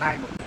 nay một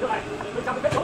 快，快，快，快，快，快，快，快，